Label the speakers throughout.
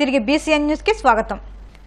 Speaker 1: తిరిగి బీసీఎన్ న్యూస్కి స్వాగతం.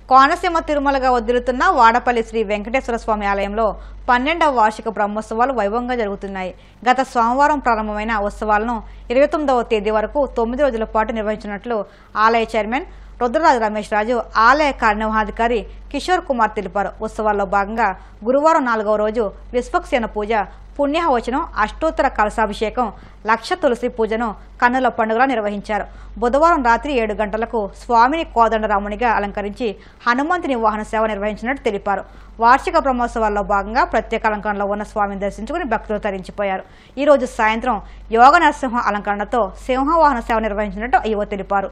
Speaker 1: కోనసీమ తిరుమలగా వదులుతున్న వాడపల్లి శ్రీ వెంకటేశ్వర స్వామి ఆలయంలో పన్నెండవ వార్షిక బ్రహ్మోత్సవాలు వైభవంగా జరుగుతున్నాయి. గత సోమవారం ప్రారంభమైన ఉత్సవాలను ఇరవై తొమ్మిదవ తేదీ వరకు తొమ్మిది రోజుల పాటు నిర్వహించినట్లు ఆలయ చైర్మన్ రుద్రరాజు రమేష్ రాజు ఆలయ కార్యనిర్వహణాధికారి కిషోర్ కుమార్ తెలిపారు. ఉత్సవాల్లో భాగంగా గురువారం నాలుగవ రోజు విశ్వక్సేన పూజ పుణ్యవచనం అష్టోత్తర కలశాభిషేకం లక్ష తులసి పూజను కన్నుల పండుగలా నిర్వహించారు. బుధవారం రాత్రి ఏడు గంటలకు స్వామిని కోదండరామునిగా అలంకరించి హనుమంతుని వాహన సేవ నిర్వహించినట్టు తెలిపారు. వార్షిక బ్రహ్మోత్సవాల్లో భాగంగా ప్రత్యేక అలంకరణలో ఉన్న స్వామిని దర్శించుకుని భక్తులు తరించిపోయారు. ఈ రోజు సాయంత్రం యోగ నరసింహ అలంకరణతో సింహవాహన సేవ నిర్వహించినట్టు అయ్యో తెలిపారు.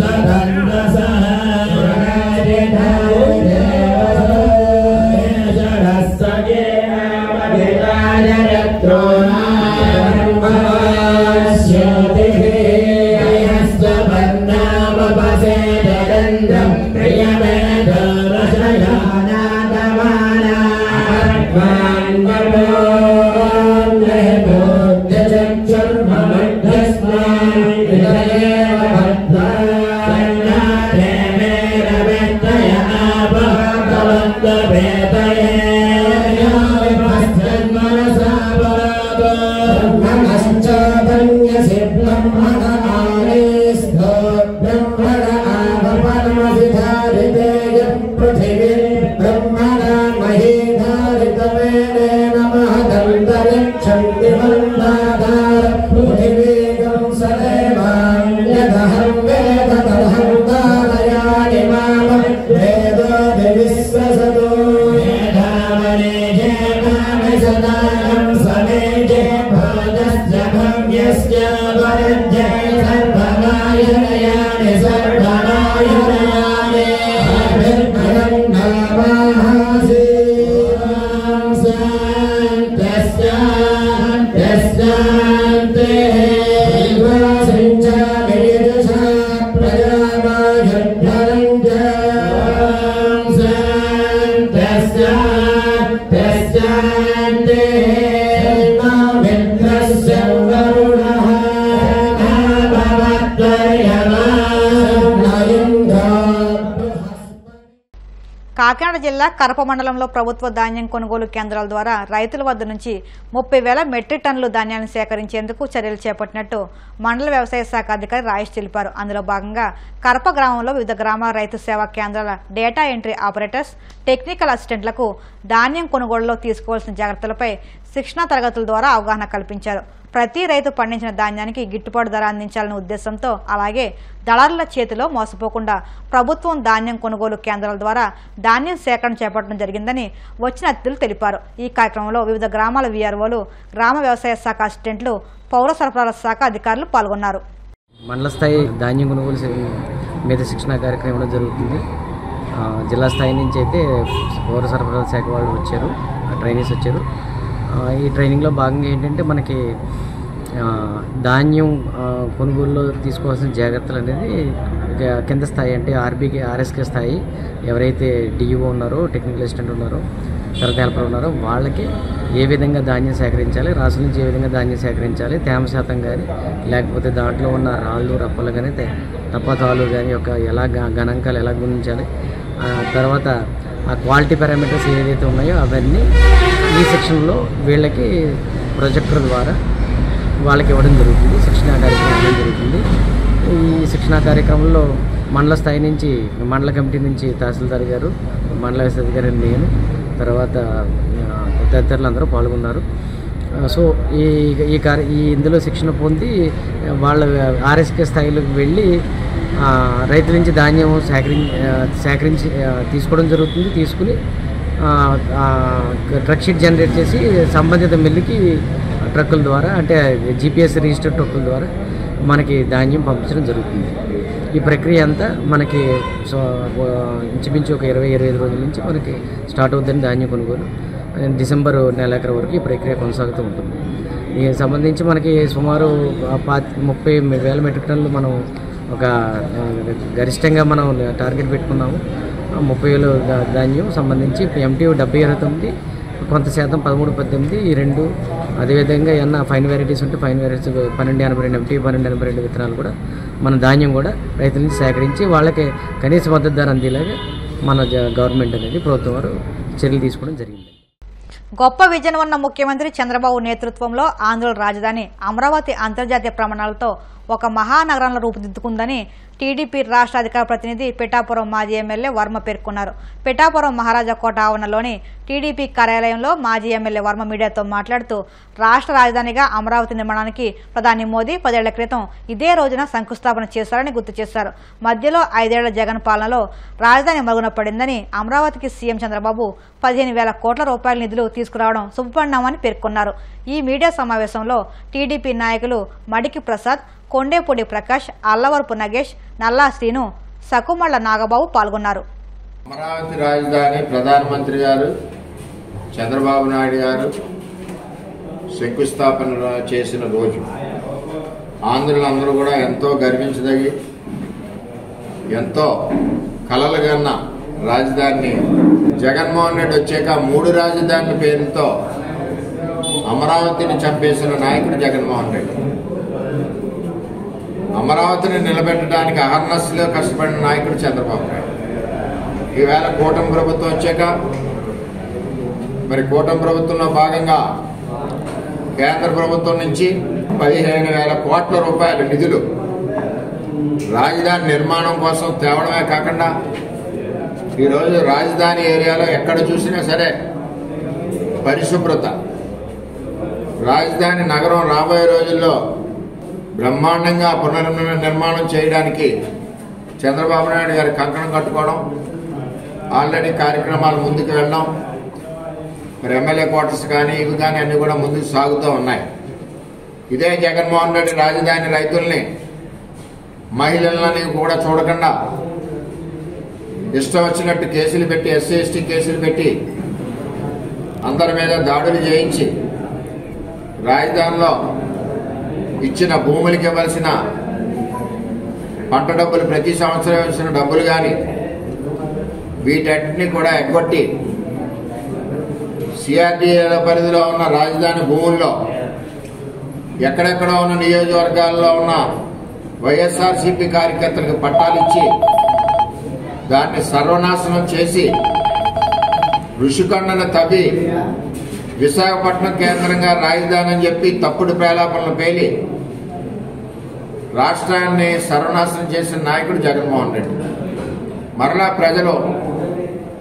Speaker 2: Bye.
Speaker 1: కాకినాడ జిల్లా కరప మండలంలో ప్రభుత్వ ధాన్యం కొనుగోలు కేంద్రాల ద్వారా రైతుల వద్ద నుంచి ముప్పై వేల మెట్రిక్ టన్నులు ధాన్యాన్ని సేకరించేందుకు చర్యలు చేపట్టినట్టు మండల వ్యవసాయ శాఖ అధికారి రాయేష్ తెలిపారు. అందులో భాగంగా కరప గ్రామంలో వివిధ గ్రామాల రైతు సేవా కేంద్రాల డేటా ఎంట్రీ ఆపరేటర్స్ టెక్నికల్ అసిస్టెంట్లకు ధాన్యం కొనుగోలులో తీసుకోవాల్సిన జాగ్రత్తలపై శిక్షణా తరగతుల ద్వారా అవగాహన కల్పించారు. ప్రతి రైతు పండించిన ధాన్యానికి గిట్టుబాటు ధర అందించాలనే ఉద్దేశంతో అలాగే దళారుల చేతిలో మోసపోకుండా ప్రభుత్వం ధాన్యం కొనుగోలు కేంద్రాల ద్వారా ధాన్యం సేకరణ చేపట్టడం జరిగిందని వచ్చిన అతిథులు తెలిపారు. ఈ కార్యక్రమంలో వివిధ గ్రామాల వీఆర్ఓలు గ్రామ వ్యవసాయ శాఖ అసిస్టెంట్లు పౌర సరఫరాల శాఖ అధికారులు పాల్గొన్నారు.
Speaker 3: మండల స్థాయి ధాన్యం కొనుగోలు మీద శిక్షణ కార్యక్రమం జరుగుతుంది. జిల్లా స్థాయి నుంచి అయితే పౌర సరఫరాల శాఖ వాళ్ళు వచ్చారు ట్రైనీస్ వచ్చారు. ఈ ట్రైనింగ్లో భాగంగా ఏంటంటే మనకి ధాన్యం కొనుగోలులో తీసుకోవాల్సిన జాగ్రత్తలు అనేది కింద స్థాయి అంటే ఆర్బీకే ఆర్ఎస్కే స్థాయి ఎవరైతే డిఈఓ ఉన్నారో టెక్నికల్ అసిస్టెంట్ ఉన్నారో తర్వాత హెల్పర్ ఉన్నారో వాళ్ళకి ఏ విధంగా ధాన్యం సేకరించాలి రాసుల నుంచి ఏ విధంగా ధాన్యం సేకరించాలి తేమ శాతం కానీ లేకపోతే దాంట్లో ఉన్న రాళ్ళు రప్పలు కానీ తప్పతాలు కానీ ఒక ఎలా గ- గణాంకాలు ఎలా గుణించాలి తర్వాత ఆ క్వాలిటీ పారామీటర్స్ ఏదైతే ఉన్నాయో అవన్నీ ఈ సెక్షన్లో వీళ్ళకి ప్రొజెక్టర్ ద్వారా వాళ్ళకి ఇవ్వడం జరుగుతుంది శిక్షణా కార్యక్రమం ఇవ్వడం జరుగుతుంది. ఈ శిక్షణా కార్యక్రమంలో మండల స్థాయి నుంచి మండల కమిటీ నుంచి తహసీల్దార్ గారు మండల అధికారి నేను తర్వాత తదితరులు అందరూ పాల్గొన్నారు. సో ఈ ఈ కార్య ఈ ఇందులో శిక్షణ పొంది వాళ్ళ ఆర్ఎస్కే స్థాయిలోకి వెళ్ళి రైతుల నుంచి ధాన్యం సేకరించి సేకరించి తీసుకోవడం జరుగుతుంది తీసుకుని ట్రక్ షీట్ జనరేట్ చేసి సంబంధిత మిల్లుకి ట్రక్కుల ద్వారా అంటే జీపీఎస్ రిజిస్టర్డ్ ట్రక్కుల ద్వారా మనకి ధాన్యం పంపించడం జరుగుతుంది. ఈ ప్రక్రియ అంతా మనకి సో ఇంచుమించు ఒక ఇరవై ఇరవై ఐదు రోజుల నుంచి మనకి స్టార్ట్ అవుతుందని ధాన్యం కొనుగోలు. డిసెంబర్ నెలాఖరు వరకు ఈ ప్రక్రియ కొనసాగుతూ ఉంటుంది. దీనికి సంబంధించి మనకి సుమారు పా ముప్పై వేల మెట్రిక్ టన్నులు మనం ఒక గరిష్టంగా మనం టార్గెట్ పెట్టుకున్నాము. ముప్పై వేలు ధాన్యం సంబంధించి ఎంటీ డెబ్బై ఇరవై తొమ్మిది కొంత శాతం పదమూడు పద్దెనిమిది ఈ రెండు. అదేవిధంగా ఏమన్నా ఫైన్ వెరైటీస్ ఉంటే ఫైన్ వెరైటీస్ పన్నెండు ఎనభై రెండు ఎంటీ పన్నెండు ఎనభై రెండు విత్తనాలు కూడా మన ధాన్యం కూడా రైతుల నుంచి సేకరించి వాళ్ళకి కనీస మద్దతు ధర అందేలాగా మన గవర్నమెంట్ అనేది ప్రభుత్వం వారు చర్యలు తీసుకోవడం జరిగింది.
Speaker 1: గొప్ప విజన్ ఉన్న ముఖ్యమంత్రి చంద్రబాబు నేతృత్వంలో ఆంధ్ర రాజధాని అమరావతి అంతర్జాతీయ ప్రమాణాలతో ఒక మహానగరంలో రూపుదిద్దుకుందని టీడీపీ రాష్ట్ర అధికార ప్రతినిధి పిఠాపురం మాజీ ఎమ్మెల్యే వర్మ పేర్కొన్నారు. పిఠాపురం మహారాజా కోట ఆవరణలోని టీడీపీ కార్యాలయంలో మాజీ ఎమ్మెల్యే వర్మ మీడియాతో మాట్లాడుతూ రాష్ట్ర రాజధానిగా అమరావతి నిర్మాణానికి ప్రధాని మోదీ పదేళ్ళ క్రితం ఇదే రోజున శంకుస్థాపన చేశారని గుర్తు చేశారు. మధ్యలో ఐదేళ్ళ జగన్ పాలనలో రాజధాని మరుగున పడిందని అమరావతికి సీఎం చంద్రబాబు పదిహేను వేల కోట్ల రూపాయల నిధులు తీసుకురావడం శుభపరిణామని పేర్కొన్నారు. ఈ మీడియా సమావేశంలో టీడీపీ నాయకులు మడికి ప్రసాద్ కొండేపూడి ప్రకాష్ అల్లవరపు నగేష్ నల్లా శ్రీను సకుమళ్ళ నాగబాబు పాల్గొన్నారు.
Speaker 4: అమరావతి రాజధాని ప్రధానమంత్రి గారు చంద్రబాబు నాయుడు గారు శంకుస్థాపన చేసిన రోజు. ఆంధ్రులందరూ కూడా ఎంతో గర్వించదగి ఎంతో కలలు కన్న రాజధానిని జగన్మోహన్ రెడ్డి వచ్చాక మూడు రాజధాని పేరుతో అమరావతిని చంపేసిన నాయకుడు జగన్మోహన్ రెడ్డి. అమరావతిని నిలబెట్టడానికి అహర్నస్లో కష్టపడిన నాయకుడు చంద్రబాబు నాయుడు. ఈవేళ కూటమి ప్రభుత్వం వచ్చాక మరి కూటమి ప్రభుత్వంలో భాగంగా కేంద్ర ప్రభుత్వం నుంచి పదిహేను వేల కోట్ల రూపాయల నిధులు రాజధాని నిర్మాణం కోసం తేవడమే కాకుండా ఈరోజు రాజధాని ఏరియాలో ఎక్కడ చూసినా సరే పరిశుభ్రత. రాజధాని నగరం రాబోయే రోజుల్లో బ్రహ్మాండంగా పునర్నిర్మాణం చేయడానికి చంద్రబాబు నాయుడు గారి కంకణం కట్టుకోవడం ఆల్రెడీ కార్యక్రమాలు ముందుకు వెళ్ళడం మరి ఎమ్మెల్యే క్వార్టర్స్ కానీ ఇవి కానీ అన్నీ కూడా ముందుకు సాగుతూ ఉన్నాయి. ఇదే జగన్మోహన్ రెడ్డి రాజధాని రైతుల్ని మహిళలని కూడా చూడకుండా ఇష్టం వచ్చినట్టు కేసులు పెట్టి ఎస్సీ ఎస్టీ కేసులు పెట్టి అందరి మీద దాడులు చేయించి రాజధానిలో ఇచ్చిన భూములకి ఇవ్వాల్సిన పంట డబ్బులు ప్రతి సంవత్సరం ఇవ్వాల్సిన డబ్బులు కానీ వీటన్నిటిని కూడా ఎగ్గొట్టి సిఆర్డీఏల పరిధిలో ఉన్న రాజధాని భూముల్లో ఎక్కడెక్కడ ఉన్న నియోజకవర్గాల్లో ఉన్న వైఎస్ఆర్సీపీ కార్యకర్తలకు పట్టాలు ఇచ్చి దాన్ని సర్వనాశనం చేసి ఋషికొండను తవ్వి విశాఖపట్నం కేంద్రంగా రాజధాని అని చెప్పి తప్పుడు ప్రేలాపనలు పేలి రాష్ట్రాన్ని సర్వనాశనం చేసిన నాయకుడు జగన్మోహన్ రెడ్డి. మరలా ప్రజలు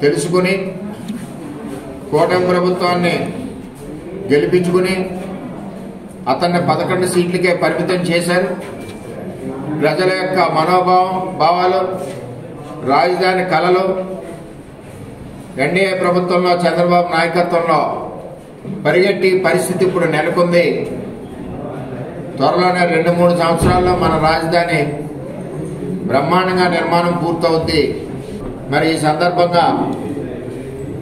Speaker 4: తెలుసుకుని కూటమి ప్రభుత్వాన్ని గెలిపించుకుని అతన్ని పదకొండు సీట్లకే పరిమితం చేశారు. ప్రజల యొక్క మనోభావం భావాలు రాజధాని కళలు ఎన్డీఏ ప్రభుత్వంలో చంద్రబాబు నాయకత్వంలో పరిగెట్టి పరిస్థితి ఇప్పుడు నెలకొంది. త్వరలోనే రెండు మూడు సంవత్సరాల్లో మన రాజధాని బ్రహ్మాండంగా నిర్మాణం పూర్తవుద్ది. మరి ఈ సందర్భంగా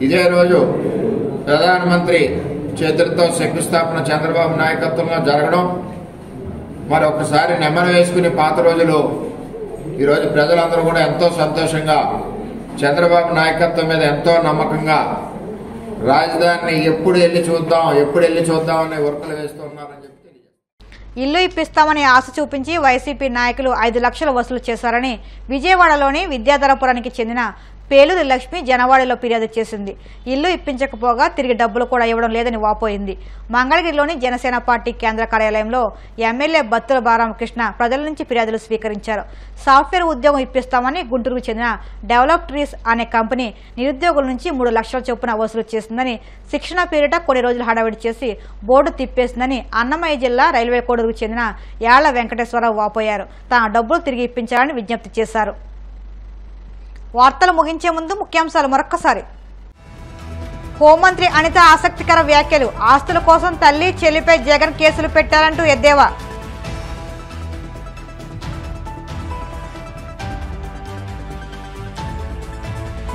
Speaker 4: ఇదే రోజు ప్రధానమంత్రి చేతులతో శంకుస్థాపన చంద్రబాబు నాయకత్వంలో జరగడం మరి ఒకసారి నెమ్మది వేసుకుని పాత రోజులు ఈరోజు ప్రజలందరూ కూడా ఎంతో సంతోషంగా చంద్రబాబు నాయకత్వం మీద ఎంతో నమ్మకంగా రాజధానిని ఎప్పుడు వెళ్ళి చూద్దాం ఎప్పుడు వెళ్ళి చూద్దాం అనే వర్కలు వేస్తున్నారని చెప్పి
Speaker 1: ఇల్లు ఇప్పిస్తామని ఆశ చూపించి వైసీపీ నాయకులు ఐదు లక్షలు వసూలు చేశారని విజయవాడలోని విద్యాధరపురానికి చెందిన పేలూరి లక్ష్మి జనవాడలో ఫిర్యాదు చేసింది. ఇల్లు ఇప్పించకపోగా తిరిగి డబ్బులు కూడా ఇవ్వడం లేదని వాపోయింది. మంగళగిరిలోని జనసేన పార్టీ కేంద్ర కార్యాలయంలో ఎమ్మెల్యే బత్తుల బాలరామకృష్ణ ప్రజల నుంచి ఫిర్యాదులు స్వీకరించారు. సాఫ్ట్వేర్ ఉద్యోగం ఇప్పిస్తామని గుంటూరుకు చెందిన డెవలప్ ట్రీస్ అనే కంపెనీ నిరుద్యోగుల నుంచి మూడు లక్షల చొప్పున వసూలు చేసిందని శిక్షణ పేరిట కొన్ని రోజులు హడావిడి చేసి బోర్డు తిప్పేసిందని అన్నమయ్య జిల్లా రైల్వే కోడూరుకు చెందిన యాళ్ళ వెంకటేశ్వరరావు వాపోయారు. తన డబ్బులు తిరిగి ఇప్పించాలని విజ్ఞప్తి చేశారు. వార్తలు ముగించే ముందు ముఖ్యాంశాలు మరొక్కసారి. హోంమంత్రి అనిత ఆసక్తికర వ్యాఖ్యలు. ఆస్తుల కోసం తల్లి చెల్లిపై జగన్ కేసులు పెట్టారంటూ ఎద్దేవా?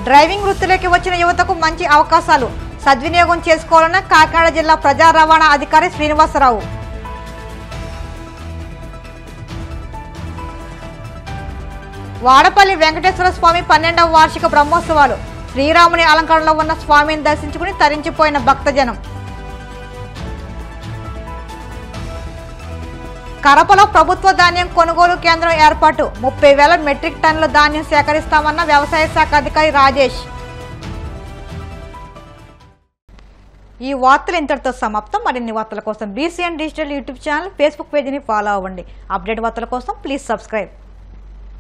Speaker 1: డ్రైవింగ్ వృత్తిలోకి వచ్చిన యువతకు మంచి అవకాశాలు. సద్వినియోగం చేసుకోవాలన్న కాకినాడ జిల్లా ప్రజా రవాణా అధికారి శ్రీనివాసరావు. వాడపల్లి వెంకటేశ్వర స్వామి పన్నెండవ వార్షిక బ్రహ్మోత్సవాలు. శ్రీరాముని అలంకరణలో ఉన్న స్వామిని దర్శించుకుని తరించిపోయిన భక్తజనం. కరపలో ప్రభుత్వ ధాన్యం కొనుగోలు కేంద్రం ఏర్పాటు. ముప్పై వేల మెట్రిక్ టన్నుల ధాన్యం సేకరిస్తామన్న వ్యవసాయ శాఖ అధికారి రాజేష్. ఈ వార్తలు ఇంతటితో సమాప్తం. మరిన్ని వార్తల కోసం BCN digital YouTube channel Facebook పేజీని ఫాలో అవ్వండి. అప్డేట్ వార్తల కోసం ప్లీజ్ సబ్స్క్రైబ్.